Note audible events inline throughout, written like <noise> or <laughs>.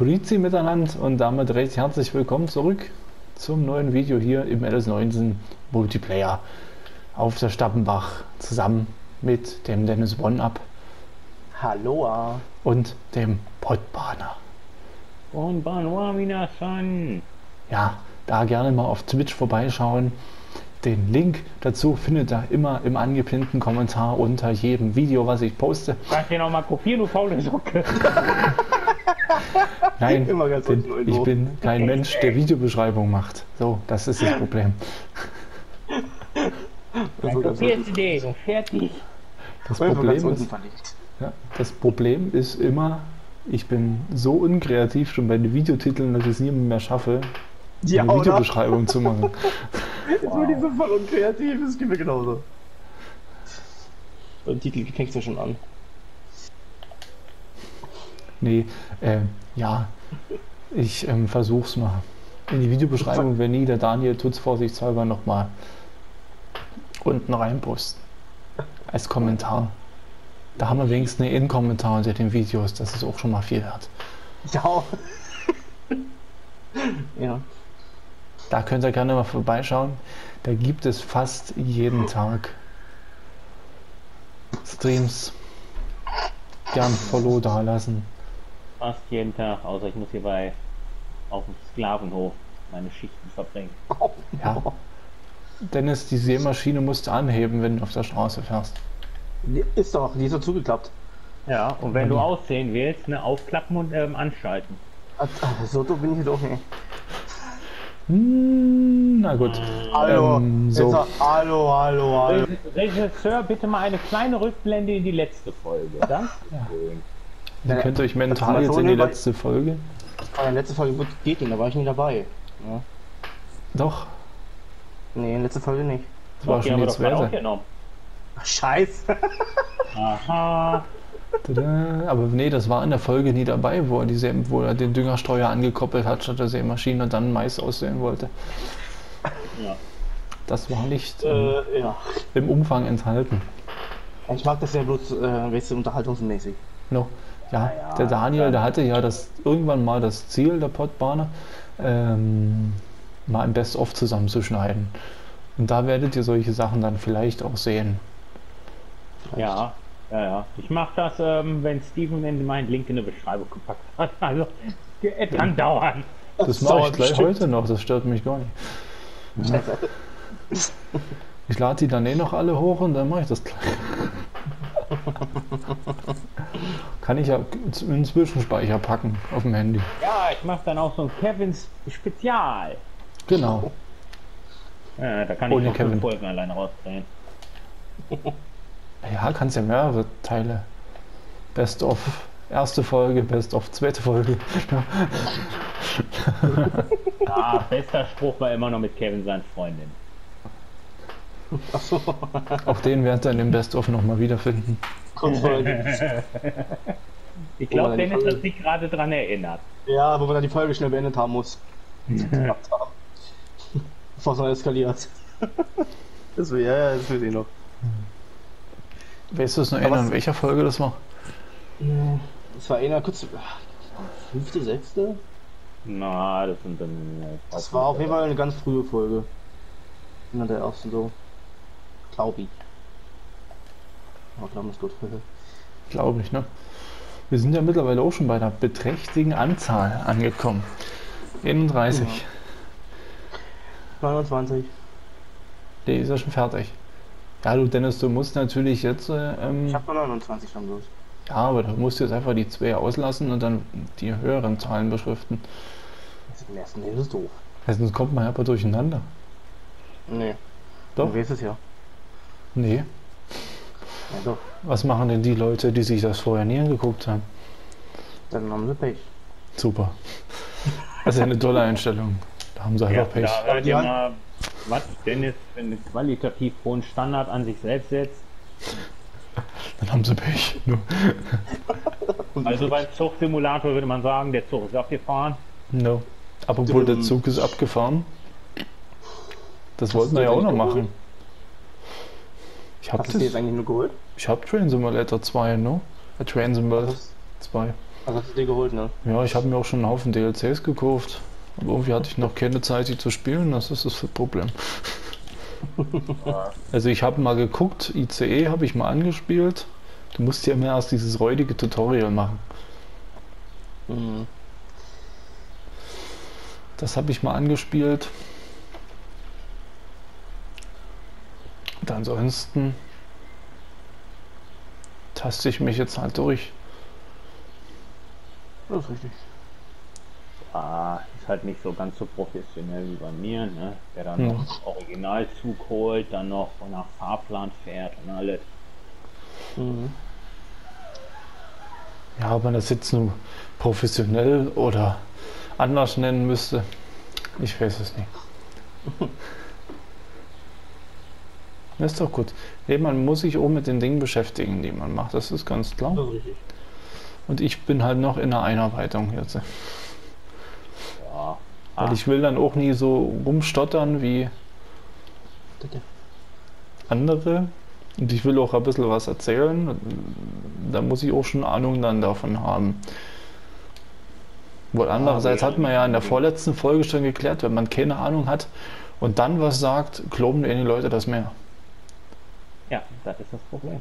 Grüezi miteinander und damit recht herzlich willkommen zurück zum neuen Video hier im LS19 Multiplayer auf der Stappenbach zusammen mit dem Dennis One-Up Hallo. und dem Podbahner. Konbanwa minasan. Ja, da gerne mal auf Twitch vorbeischauen. Den Link dazu findet ihr immer im angepinnten Kommentar unter jedem Video, was ich poste. Kannst du noch mal kopieren, du faule Socke? <laughs> Nein, <laughs> Immer ganz denn unten ich bin kein Mensch, der Videobeschreibung macht. So, das ist das Problem. <laughs> Also fertig. Das Problem ist, ja, das Problem ist immer, ich bin so unkreativ schon bei den Videotiteln, dass ich es nie mehr schaffe, Ja, eine oder? Videobeschreibung zu machen. <laughs> Jetzt bin ich so voll unkreativ, das geht mir genauso. Den Titel fängst du schon an. Nee, äh, ja, ich ähm, versuch's mal. In die Videobeschreibung, wenn nie, der Daniel tut's vorsichtshalber nochmal unten reinposten. Als Kommentar. Da haben wir wenigstens einen In-Kommentar unter den Videos, das ist auch schon mal viel wert. Ja. <laughs> ja. Da könnt ihr gerne mal vorbeischauen. Da gibt es fast jeden Tag Streams. Gern Follow da lassen. Fast jeden Tag, außer ich muss hier bei auf dem Sklavenhof meine Schichten verbringen. <laughs> Ja. Dennis, die Seemaschine musst du anheben, wenn du auf der Straße fährst. Ist doch, die ist doch zugeklappt. Ja, und wenn Mhm. du aussehen willst, ne, aufklappen und ähm, anschalten. Ah, So doof bin ich doch nicht. Hm, na gut. Hallo. Ähm, so. Jetzt, hallo, hallo, hallo. Regisseur, bitte mal eine kleine Rückblende in die letzte Folge. Danke. Ihr könnt euch mental jetzt in die letzte Folge. In der letzten Folge geht nicht, da war ich nicht dabei. Ja. Doch, Nee, in der letzten Folge nicht. das war schon zweite. aufgenommen. Ach, Scheiße. <laughs> Aha. Tada. Aber nee, das war in der Folge nie dabei, wo er, die See, wo er den Düngerstreuer angekoppelt hat statt der Sämaschine und dann Mais aussehen wollte. Ja. Das war nicht ähm, Äh, ja. im Umfang enthalten. Ich mag das ja bloß, äh, weißt du, unterhaltungsmäßig. No. Ja, ja, der Daniel, der hatte ja das irgendwann mal das Ziel der Podbahner, ähm, mal ein Best-of zusammenzuschneiden. Und da werdet ihr solche Sachen dann vielleicht auch sehen. Ja, ja, ja. Ich mache das, ähm, wenn Steven in meinen Link in die Beschreibung gepackt hat. <laughs> Also, es kann dauern. Das mache ich gleich heute noch, das stört mich gar nicht. Scheiße. <laughs> Ich lade die dann eh noch alle hoch und dann mache ich das gleich. <laughs> Kann ich ja in den Zwischenspeicher packen auf dem Handy. Ja, ich mache dann auch so ein Kevins Spezial. Genau. Ja, da kann Ohne ich Kevin. Folgen alleine rausdrehen. Ja, kannst ja mehrere Teile. Best of erste Folge, Best of zweite Folge. Ja. <laughs> Ja, bester Spruch war immer noch mit Kevin seinen Freundin. Auch den werdet ihr in dem Best of nochmal wiederfinden. Kurz vor Ich glaube, Dennis Folge- hat sich gerade dran erinnert. Ja, wo wir dann die Folge schnell beendet haben muss. <laughs> Bevor es noch eskaliert. Das will, ja, ja, das will ich noch. Weißt du es noch erinnern, was- welcher Folge das war? Das war einer kurz. Fünfte, sechste? Na, das sind dann. äh, Das war auf jeden Fall eine ganz frühe Folge. Einer der ersten so. Glaub ich. Aber ist gut. <laughs> Glaube ich, ne? Wir sind ja mittlerweile auch schon bei der beträchtlichen Anzahl angekommen. 31. Ja. 29. Der ist ja schon fertig. Ja, du Dennis, du musst natürlich jetzt, äh, ähm, Ich hab nur 29 dann bloß. ja, aber du musst jetzt einfach die zwei auslassen und dann die höheren Zahlen beschriften. Das ist im ersten Leben ist doof. Weil Sonst kommt man aber durcheinander. Nee. Doch? Du weißt es ja. Nee. Ja, doch. Was machen denn die Leute, die sich das vorher nie angeguckt haben? Dann haben sie Pech. Super. Das ist ja eine tolle Einstellung. Da haben sie Ja, einfach Pech. da hört ihr mal, was Dennis für einen qualitativ hohen Standard an sich selbst setzt. Dann haben sie Pech. <laughs> Also beim Zugsimulator würde man sagen, der Zug ist abgefahren. No. Apropos, der Zug ist abgefahren. Das wollten wir ja auch noch machen. Ich hab Hast du dir jetzt eigentlich nur geholt? Ich hab Train Simulator 2, ne? Äh, Train Simulator 2. Also hast du dir geholt, ne? Ja, ich habe mir auch schon einen Haufen DLCs gekauft. Aber irgendwie hatte ich noch keine Zeit, die zu spielen. Das ist das Problem. <laughs> Also ich habe mal geguckt, ICE habe ich mal angespielt. Du musst ja immer erst dieses räudige Tutorial machen. Mhm. Das habe ich mal angespielt. Ansonsten taste ich mich jetzt halt durch. Das ist richtig. Ah, ist halt nicht so ganz so professionell wie bei mir, ne? Der dann Ja. noch Originalzug holt, dann noch nach Fahrplan fährt und alles. Mhm. Ja, ob man das jetzt nur professionell oder anders nennen müsste, ich weiß es nicht. <laughs> Das ist doch gut. Nee, man muss sich auch mit den Dingen beschäftigen, die man macht. Das ist ganz klar. Das ist richtig. Und ich bin halt noch in der Einarbeitung jetzt. Ja. Weil Ah, ich will dann auch nie so rumstottern wie andere. Und ich will auch ein bisschen was erzählen. Da muss ich auch schon Ahnung dann davon haben. Wohl andererseits hat man ja in der vorletzten Folge schon geklärt, wenn man keine Ahnung hat und dann was sagt, glauben die Leute das mehr. Ja, das ist das Problem.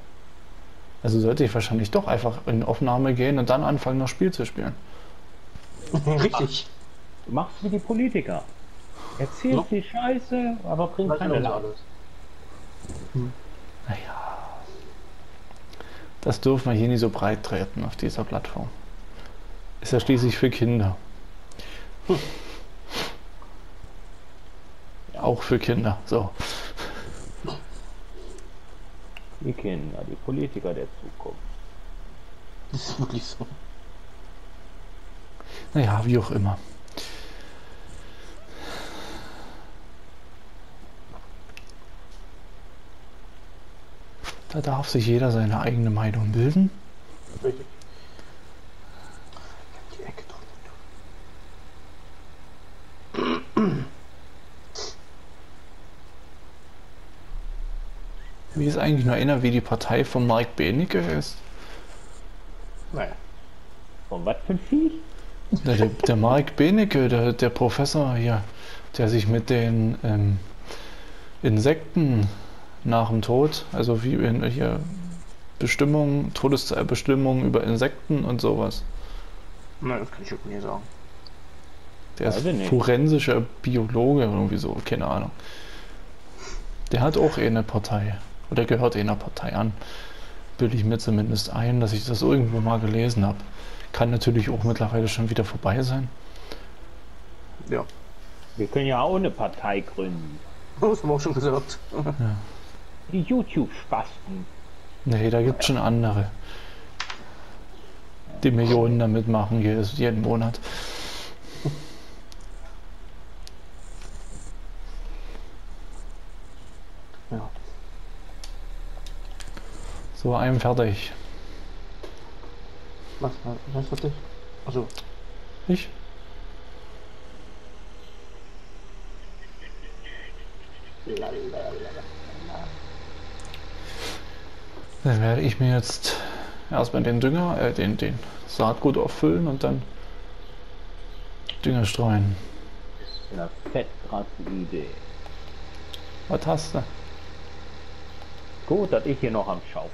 Also sollte ich wahrscheinlich doch einfach in Aufnahme gehen und dann anfangen, das Spiel zu spielen. <laughs> richtig. Du machst wie die Politiker. Erzählst Ja. die Scheiße, aber bringt keine Laune. alles? Naja. Das dürfen wir hier nicht so breit treten auf dieser Plattform. Ist ja schließlich für Kinder. Auch für Kinder. So. Die Kinder, die Politiker der Zukunft. Das ist wirklich so. Naja, wie auch immer. Da darf sich jeder seine eigene Meinung bilden. Richtig. Die Ecke doch Wie ist eigentlich nur wie die Partei von Mark Benecke ist? Naja. Von was für ein Viech? Der, der, Mark Benecke, der, der Professor hier, der sich mit den ähm, Insekten nach dem Tod, also wie in hier Bestimmung, Todesbestimmung über Insekten und sowas. Nein, das kann ich wirklich nicht sagen. Der ist forensischer Biologe irgendwie so, keine Ahnung. Der hat auch eh eine Partei. Oder gehört eh einer Partei an. Bilde ich mir zumindest ein, dass ich das irgendwo mal gelesen habe. Kann natürlich auch mittlerweile schon wieder vorbei sein. Ja. Wir können ja auch eine Partei gründen. <laughs> Das haben wir auch schon gesagt. Die YouTube-Spasten. Nee, da gibt es schon andere. Die Millionen damit machen jedes, jeden Monat. So, einem fertig. Was? Was ist das? Also, Ich? Dann werde ich mir jetzt erstmal den Dünger, äh, den, den Saatgut auffüllen und dann Dünger streuen. Eine fett krasse Idee. Was hast du? Gut, dass ich hier noch am Schaufeln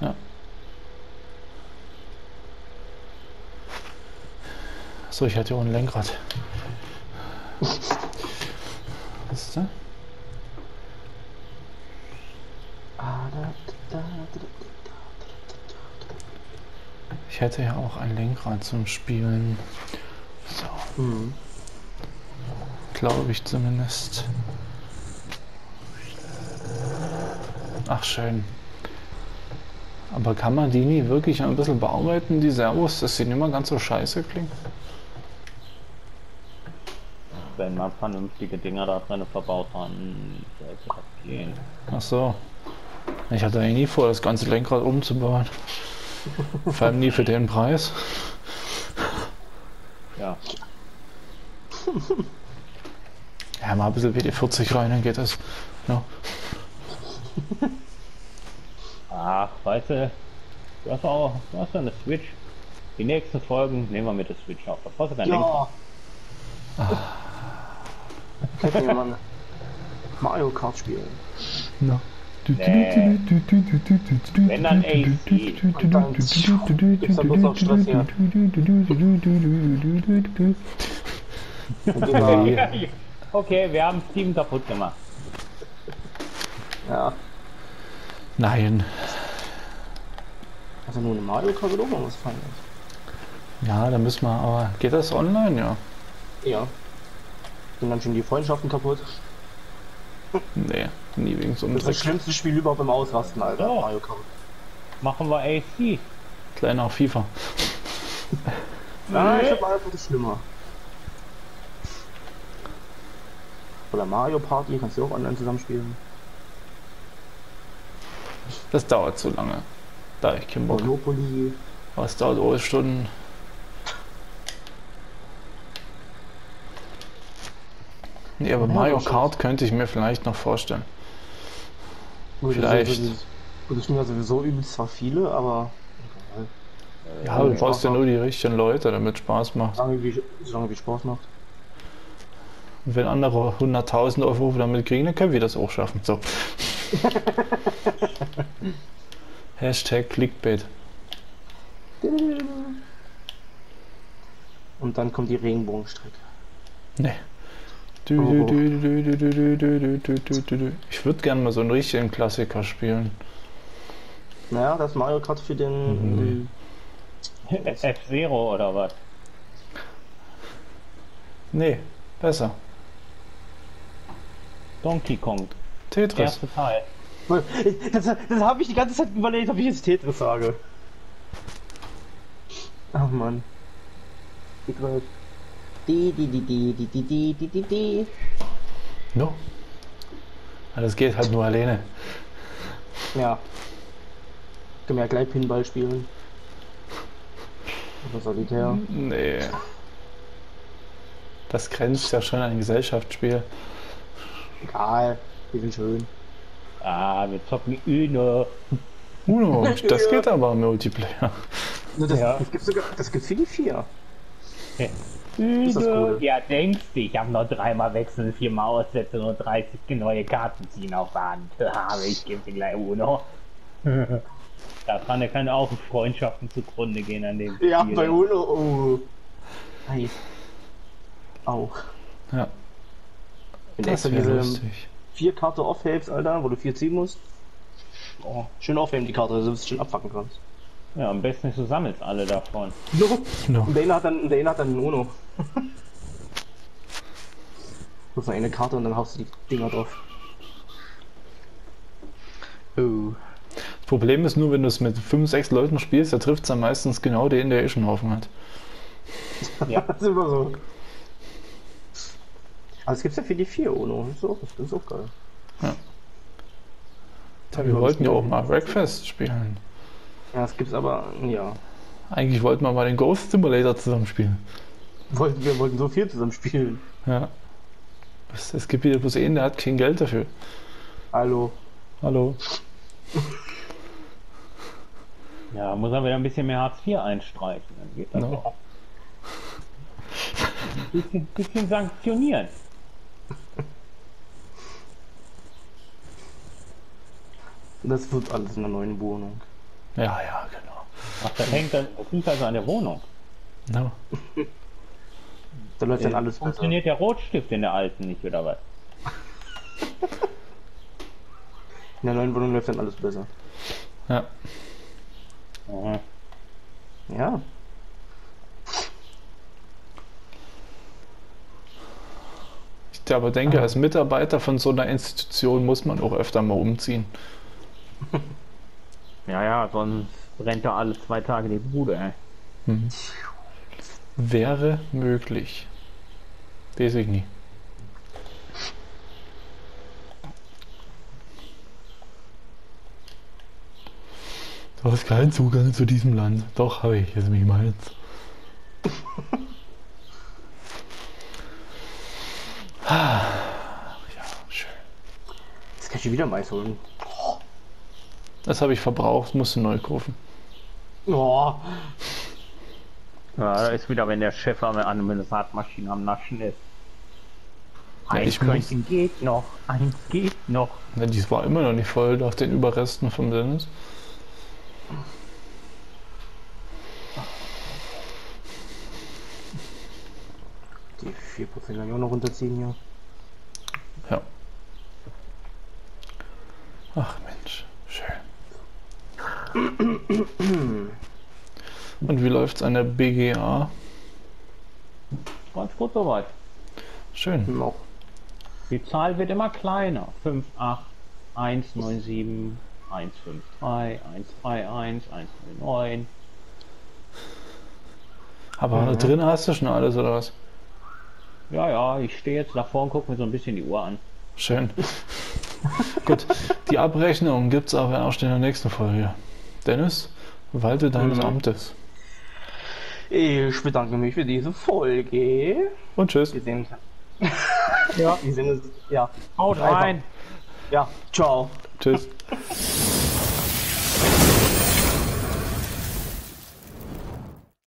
bin. Ja. So, ich hatte ein Lenkrad. Was ist Ich hätte ja auch ein Lenkrad zum Spielen. So. Mhm. glaube ich zumindest. Ach, schön. Aber kann man die nie wirklich ein bisschen bearbeiten, die Servos, dass sie nicht mehr ganz so scheiße klingen? Wenn man vernünftige Dinger da drin verbaut hat, sollte das gehen. Ach so. Ich hatte eigentlich nie vor, das ganze Lenkrad umzubauen. Vor allem nie für den Preis. Ja, Ja, mal ein bisschen WD-40 rein, dann geht das. Ja. Ach, weißt du, du hast auch, du hast ja eine Switch. Die nächsten Folgen nehmen wir mit der Switch auf. Da brauchst du kein Lenkrad. Ja. Könnten wir mal Mario Kart spielen. No. Nee. Wenn dann AC. Gibt's bloß Stress hier? Okay, wir haben Steven kaputt gemacht. ja, Nein. also nur eine Mario auch mal was Feines. Ja, da müssen wir aber. Geht das online? Ja. Ja. Sind dann schon die Freundschaften kaputt. Nee, nie wegen so einem Das ist das schlimmste Spiel überhaupt im Ausrasten, Alter. Ja. Mario Kart. Machen wir AC. Kleiner FIFA. Ja, ich hab Mario Kart ist schlimmer. Oder Mario Party, kannst du auch online zusammenspielen. Das dauert zu lange. Da ich keinen Bock. Monopoly. Was dauert auch Stunden? Nee, aber Ja, Mario Kart könnte ich mir vielleicht noch vorstellen. Gut, Vielleicht. Gut, das sind ja sowieso übelst zwar viele, aber Ja, du brauchst ja nur die richtigen Leute, damit Spaß macht. solange wie, solange wie Spaß macht. Und wenn andere 100.000 Aufrufe damit kriegen, dann können wir das auch schaffen. So. Hashtag Clickbait. Und dann kommt die Regenbogenstrecke. Nee. Du, oh. du, Ich würde gerne mal so einen richtigen Klassiker spielen. Naja, das Mario Kart für den. Mhm. F-Zero oder was? Nee, besser. Donkey Kong. Tetris. Erste Teil. Das, das habe ich die ganze Zeit überlegt, ob ich jetzt Tetris sage. Ach man. Tetris. Die, die, die, die, die, die, die, die, die, die. No. Das geht halt nur alleine. Ja. Können wir ja gleich Pinball spielen. Oder Solitär. Nee. Das grenzt ja schon an ein Gesellschaftsspiel. Egal. Die sind schön. Ah, wir zocken Uno. Uno, <laughs> das Ja. geht aber im Multiplayer. Also das, Ja. das gibt's sogar, das gibt's für die vier. Uno. Ja, denkst du, ich habe noch dreimal wechseln, viermal aussetzen und 30 neue Karten ziehen auf der Hand. <laughs> Habe ich gebe dir gleich Uno. <laughs> da kann ja keine auch Freundschaften zugrunde gehen an dem Ja, Spiel. bei Uno. Oh. Nice. Auch. Ja, das wäre lustig. Vier Karte aufhebst, Alter, wo du vier ziehen musst. Oh, schön aufheben die Karte, dass du es schön abfacken kannst. Ja, am besten ist, du sammelst alle davon. No. Und der eine hat dann, der eine hat dann einen Uno. <laughs> Du hast noch eine Karte und dann haust du die Dinger drauf. Oh. Das Problem ist nur, wenn du es mit 5, 6 Leuten spielst, da trifft es dann meistens genau den, der eh schon Haufen hat. Ja. <laughs> Das ist immer so. Aber es gibt's ja für die vier Uno. Das ist auch, das ist auch geil. Ja, wir wollten ja auch mal Breakfast spielen. Ja, es gibt's aber, ja. Eigentlich wollten wir mal den Ghost Simulator zusammen spielen. Wollten, wir wollten so viel zusammen spielen. Ja. Es, es gibt wieder bloß einen, der hat kein Geld dafür. Hallo. Hallo. Ja, muss er wieder ein bisschen mehr Hartz IV einstreichen. Dann geht das No. auch. Ein bisschen, bisschen sanktionieren. <laughs> Das wird alles in der neuen Wohnung. Ja, ja, genau. Ach, das hängt dann, das liegt also an der Wohnung. No. Da läuft dann alles besser. Funktioniert der Rotstift in der alten nicht, oder was? In der neuen Wohnung läuft dann alles besser. Ja. Aha. Ja. Ich aber denke, als Mitarbeiter von so einer Institution muss man auch öfter mal umziehen. <laughs> Ja, ja, sonst brennt da alle zwei Tage die Bude, ey. Mhm. Wäre möglich. Weiß ich nie. Du hast keinen Zugang zu diesem Land. Doch, habe ich. Jetzt mich mal jetzt. Ah, ja, schön. Jetzt kann ich wieder Mais holen. Das habe ich verbraucht, musste neu kaufen. Oh. Ja, da ist wieder, wenn der Chef am Administratmaschine am Naschen ist. Ja, Ein ich muss- geht noch, eins geht noch. Ne, dies war immer noch nicht voll nach den Überresten von Dennis. Die 4% kann ich auch noch runterziehen hier. Ja. Ach Mensch, schön. Und wie läuft's an der BGA? Ganz gut soweit. Schön. Noch. Die Zahl wird immer kleiner. 5, 8, 1, 9, 7, 1, 5, 3, 1, 3, 1, 1, 9. Aber Mhm. drin hast du schon alles, oder was? Ja, ja, ich stehe jetzt davor und gucke mir so ein bisschen die Uhr an. Schön. <laughs> Gut, die Abrechnung gibt's aber erst in der nächsten Folge. Dennis, walte deines Mhm. Amtes. Ich bedanke mich für diese Folge. Und tschüss. Wir sehen uns. ja, wir sehen uns. Ja. Haut rein! Ja, ciao. Tschüss.